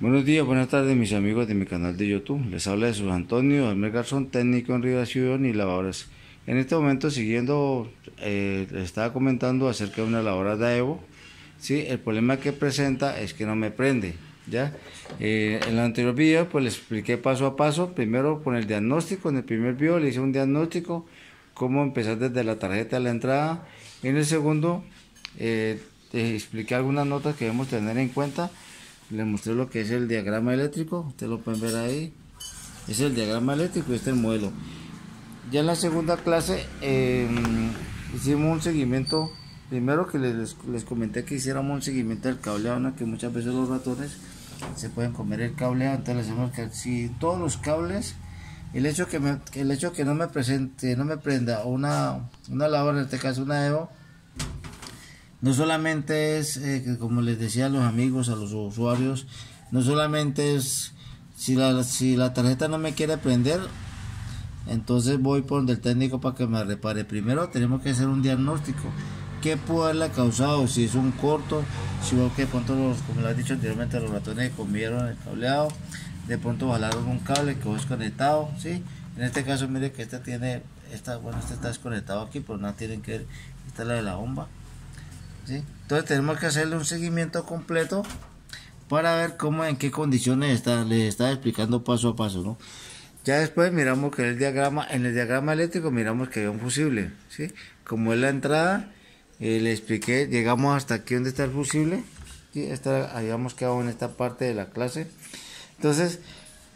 Buenos días, buenas tardes mis amigos de mi canal de YouTube. Les habla Jesús Antonio Almer Garzón, técnico en rivación y lavadores. En este momento siguiendo, eh, estaba comentando acerca de una lavadora de Evo. ¿sí? El problema que presenta es que no me prende. ¿ya? Eh, en el anterior video pues les expliqué paso a paso. Primero con el diagnóstico, en el primer video le hice un diagnóstico, cómo empezar desde la tarjeta a la entrada. En el segundo eh, expliqué algunas notas que debemos tener en cuenta les mostré lo que es el diagrama eléctrico ustedes lo pueden ver ahí. Es el diagrama eléctrico y este es el modelo. Ya en la segunda clase em, hicimos un seguimiento. Primero que les, les, comenté que hiciéramos un seguimiento del cableado que muchas veces los ratones se pueden comer el cableado entonces les que si todos los cables el hecho que el hecho que no me presente no me prenda una una en este caso una Evo no solamente es, eh, como les decía a los amigos, a los usuarios, no solamente es si la, si la tarjeta no me quiere prender, entonces voy por el técnico para que me repare. Primero tenemos que hacer un diagnóstico. ¿Qué puede haberle causado? Si es un corto, si que de pronto, los, como lo he dicho anteriormente, los ratones comieron el cableado, de pronto jalaron un cable que es conectado, ¿sí? En este caso, mire que esta tiene, esta, bueno, este está desconectado aquí, pero no tienen que ver, esta la de la bomba. Entonces tenemos que hacerle un seguimiento completo para ver cómo, en qué condiciones está, le está explicando paso a paso, ¿no? Ya después miramos que el diagrama, en el diagrama eléctrico miramos que hay un fusible, ¿sí? Como es la entrada, eh, le expliqué, llegamos hasta aquí donde está el fusible, ¿sí? Está, habíamos quedado en esta parte de la clase. Entonces,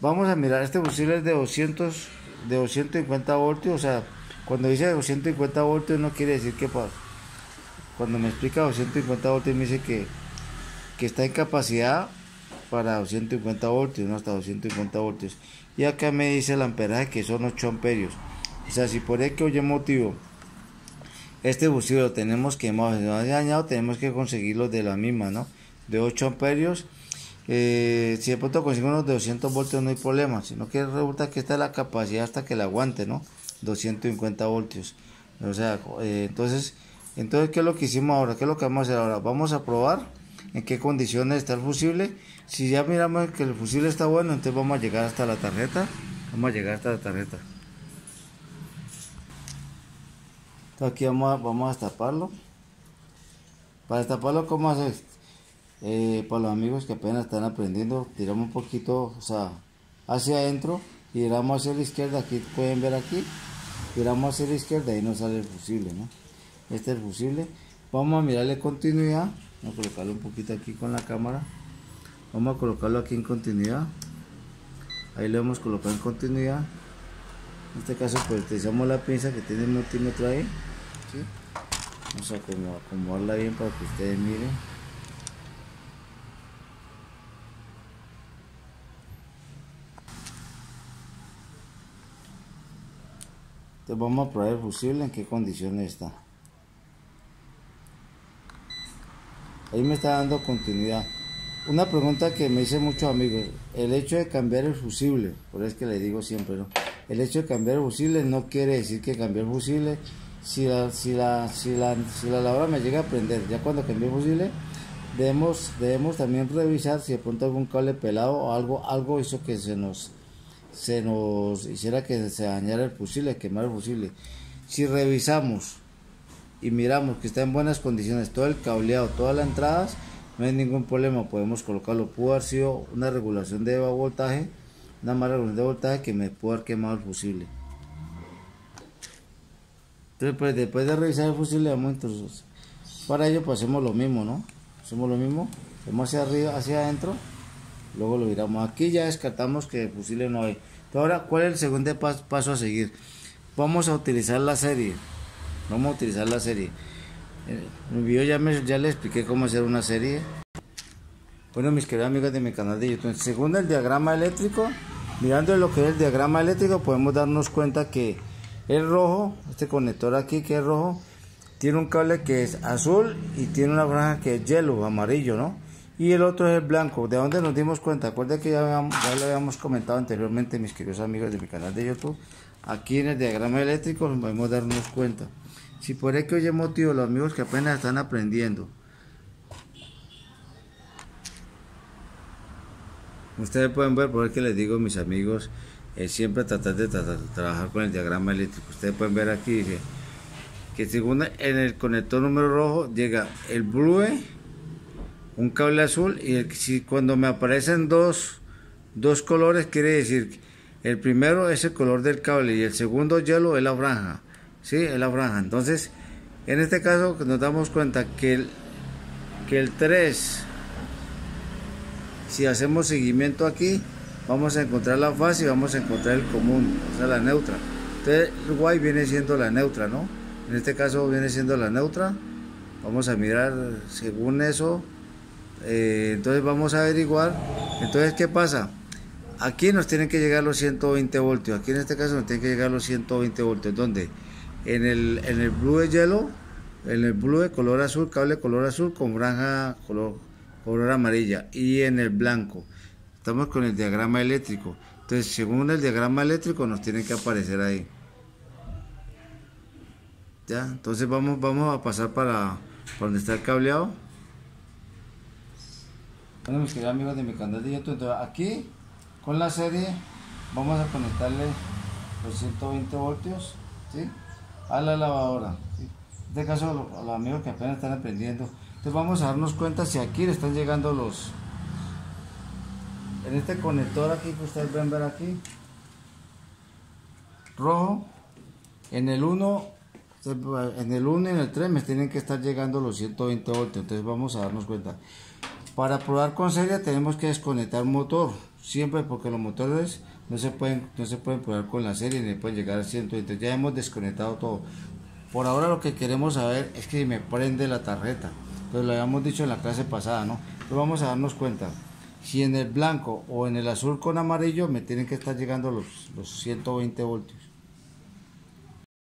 vamos a mirar, este fusible es de 200, de 250 voltios, o sea, cuando dice 250 voltios no quiere decir que cuando me explica 250 voltios me dice que, que está en capacidad para 250 voltios, no hasta 250 voltios. Y acá me dice el amperaje que son 8 amperios. O sea, si por que oye motivo este fusible lo tenemos que más dañado, tenemos que conseguirlo de la misma, ¿no? De 8 amperios. Eh, si de pronto conseguimos de 200 voltios no hay problema, sino que resulta que esta es la capacidad hasta que la aguante, ¿no? 250 voltios. O sea, eh, entonces entonces, ¿qué es lo que hicimos ahora? ¿Qué es lo que vamos a hacer ahora? Vamos a probar en qué condiciones está el fusible. Si ya miramos que el fusible está bueno, entonces vamos a llegar hasta la tarjeta. Vamos a llegar hasta la tarjeta. Aquí vamos a, vamos a destaparlo. Para destaparlo, ¿cómo hacer? Eh, para los amigos que apenas están aprendiendo, tiramos un poquito, o sea, hacia adentro y giramos hacia la izquierda. Aquí pueden ver aquí, giramos hacia la izquierda y no sale el fusible, ¿no? Este es el fusible. Vamos a mirarle continuidad. Vamos a colocarlo un poquito aquí con la cámara. Vamos a colocarlo aquí en continuidad. Ahí lo hemos colocado en continuidad. En este caso pues utilizamos la pinza que tiene el multímetro ahí. Vamos a acomodarla bien para que ustedes miren. Entonces vamos a probar el fusible en qué condiciones está ahí me está dando continuidad. Una pregunta que me hice muchos amigos, el hecho de cambiar el fusible, por eso es que le digo siempre, ¿no? El hecho de cambiar el fusible no quiere decir que cambiar el fusible, si la, si la, si la, si la lavadora me llega a prender, ya cuando cambié el fusible, debemos, debemos también revisar si de pronto algún cable pelado o algo, algo hizo que se nos, se nos hiciera que se dañara el fusible, quemar el fusible. Si revisamos y miramos que está en buenas condiciones todo el cableado, todas las entradas, no hay ningún problema, podemos colocarlo. Pudo haber sido una regulación de voltaje, una mala regulación de voltaje que me pudo haber quemado el fusible. Entonces, pues, después de revisar el fusible, vamos entonces, para ello, pues hacemos lo mismo, ¿no? Hacemos lo mismo, vamos hacia arriba, hacia adentro, luego lo miramos. Aquí ya descartamos que el fusible no hay. ahora, ¿cuál es el segundo paso a seguir? Vamos a utilizar la serie vamos a utilizar la serie. En el video ya, me, ya le expliqué cómo hacer una serie. Bueno mis queridos amigos de mi canal de youtube según el diagrama eléctrico mirando lo que es el diagrama eléctrico podemos darnos cuenta que el rojo este conector aquí que es rojo tiene un cable que es azul y tiene una franja que es hielo amarillo no y el otro es el blanco. De dónde nos dimos cuenta acuérdense que ya, ya lo habíamos comentado anteriormente mis queridos amigos de mi canal de youtube. Aquí en el diagrama eléctrico podemos darnos cuenta si por que oye motivo los amigos que apenas están aprendiendo Ustedes pueden ver, por que les digo, mis amigos, eh, siempre tratar de, trabajar con el diagrama eléctrico. Ustedes pueden ver aquí, que según en el conector número rojo llega el blue, un cable azul, y si cuando me aparecen dos, dos colores, quiere decir el primero es el color del cable y el segundo hielo es la franja. ¿Sí? Es la franja. Entonces, en este caso nos damos cuenta que el, que el 3 si hacemos seguimiento aquí, vamos a encontrar la fase y vamos a encontrar el común, o sea, la neutra. Entonces, el Y viene siendo la neutra, ¿no? En este caso viene siendo la neutra. Vamos a mirar según eso. Eh, entonces vamos a averiguar. Entonces, ¿qué pasa? Aquí nos tienen que llegar los 120 voltios. Aquí en este caso nos tienen que llegar los 120 voltios. ¿Dónde? En el, en el blue de hielo, en el blue de color azul, cable color azul con franja color color amarilla y en el blanco. Estamos con el diagrama eléctrico. Entonces, según el diagrama eléctrico, nos tiene que aparecer ahí. Ya, entonces vamos, vamos a pasar para, donde está el cableado. Bueno, mis queridos amigos de mi canal de YouTube, entonces aquí con la serie vamos a conectarle los 120 voltios a la lavadora. En este caso, a los amigos que apenas están aprendiendo, entonces vamos a darnos cuenta si aquí le están llegando los... En este conector aquí que ustedes ven ver aquí, rojo, en el 1, en el 1 y en el 3 me tienen que estar llegando los 120 voltios, entonces vamos a darnos cuenta. Para probar con serie tenemos que desconectar motor, siempre porque los motores no se pueden, no se pueden probar con la serie ni pueden llegar a 120, ya hemos desconectado todo. Por ahora lo que queremos saber es que me prende la tarjeta pues lo habíamos dicho en la clase pasada, ¿no? Entonces vamos a darnos cuenta, si en el blanco o en el azul con amarillo me tienen que estar llegando los, los 120 voltios.